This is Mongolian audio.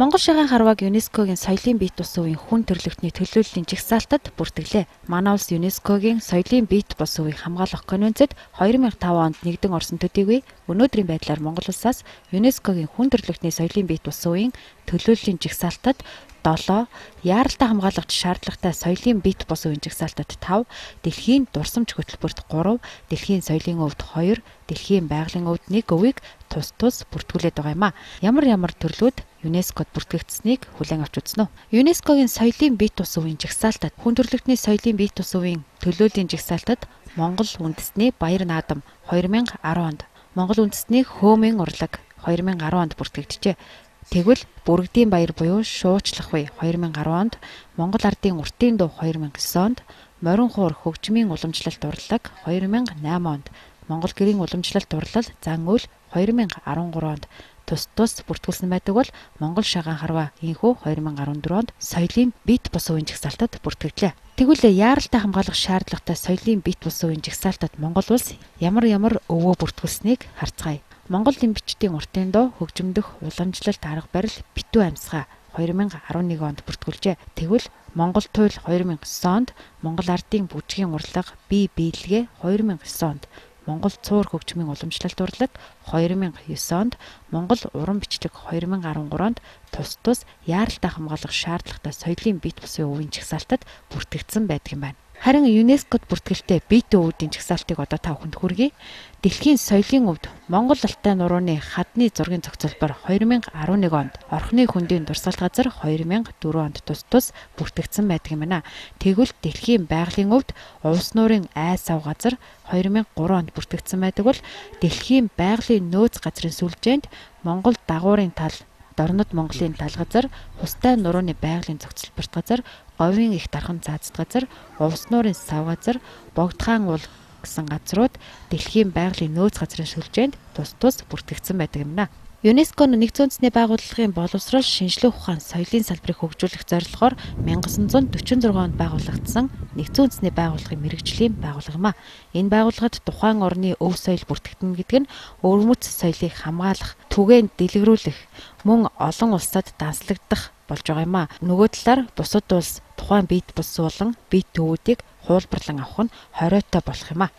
Монгол шагаан харвааг ЮНЕСКОгийн соёлын бит бус үеийн хүн төрөлхтний төлөөллийн жигсаалтад бүртгэлээ. Манай улс ЮНЕСКОгийн соёлын бит бус үеийг хамгаалах конвенцэд 2005 онд нэгдэн орсон төдийгүй өнөөдрийн байдлаар Монгол улсаас ЮНЕСКОгийн хүн төрөлхтний соёлын бит бус үеийн төлөөллийн жигсаалтад 7 яаралтай хамгаалагч шаардлагатай соёлын бит бус үеийн жагсаалтад 5 дэлхийн дурсамж хөтөлбөрт 3 дэлхийн соёлын өвд 2 дэлхийн байгалийн өвд 1 өвийг тус тус бүртгүүлээд байгаа юм а. Ямар ямар төрлүүд ЮНЕСКОд бүртгэгдсэнийг хүлээн авч үзнэ үү. ЮНЕСКОгийн соёлын бие тус үеийн жагсаалтад хүн төрөлхтний соёлын бие тус үеийн төлөөлийн жагсаалтад Монгол үндэстний баяр наадам 2010 онд Монгол үндэстний хөөмийн урлаг 2010 онд бүртгэгджээ. Тэгвэл бүрэгдийн баяр буюу шуучлах үе 2010 онд Монгол ардын уртын дуу 2009 онд морин хуур хөгжмийн уламжлалт урлаг 2008 онд Монгол гэрийн уламжлалт урлал зан үйл 2013 онд тус тус бүртгүүлсэн байдаг бол Монгол шагаан харва инхүү 2014 онд соёлын бит бус үеийн жагсаалтад бүртгэгдлээ. Тэгвэл яаралтай хамгаалах шаардлагатай соёлын бит бус үеийн жагсаалтад Монгол улс ямар ямар өвөө бүртгүүлсэнийг харцгаая. Монгол эмчтдийн уртын доо хөгжимдөх уламжлалт арга барил битүү амьсгаа 2011 онд бүртгүүлжээ. Тэгвэл Монгол туйл 2009 онд Монгол ардын бүжгийн урлага бие биелгээ 2009 онд Монгол цуур хөгжмийн уламжлалт урлаг 2009 онд Монгол уран бичлэг 2013 онд тус тус яаралтай хамгаалах шаардлагатай соёлын бит бусын өвийн чагсаалтад бүртгэгдсэн байдаг юм байна. Харин ЮНЕСКОд бүртгэлтэй бит өвүүдийн чагсаалтыг одоо та бүхэнд хүргэе. Дэлхийн соёлын өвд Монгол Алтай нурууны хадны зургийн зохицолбор 2011 онд Орхны хөндийн дурсгалт газар 2004 онд тус тус бүртгэгдсэн байдаг юм байна. Тэгвэл Дэлхийн байгалийн өвд Улс нуурын айс ав газар 2003 онд бүртгэгдсэн байдаг бол Дэлхийн байгалийн нөөц газрын сүлжээнд Монгол дагуурын тал Дорнод Монголын тал газар, Хустай нурууны байгалийн зохицолборт газар, Говийн их дархан заацд газар, Увс нуурын сав газар, Богдхан уул гэсэн газрууд дэлхийн байгалийн нөөц газрын сүлжээнд тус тус бүртгэгдсэн байдаг юм байна. ЮНЕСКО нь нэгдсэн үндэсний байгууллагын боловсрол шинжилгээ ухаан соёлын салбарыг хөгжүүлэх зорилгоор 1946 онд байгуулагдсан нэгдсэн үндэсний байгууллагын мэрэгжлийн байгууллага юм а. Энэ байгууллагад тухайн орны өв соёл бүртгэгдэнэ гэдэг нь өвөрмөц соёлыг хамгаалах, түгээнд дэлгэрүүлэх, мөн олон улсад данслагдах болж байгаа юм а. Нөгөө талаар бусад улс тухайн бит бус суулан бит төвүүдийг хуулбарлан авах нь хориотой болох юм а.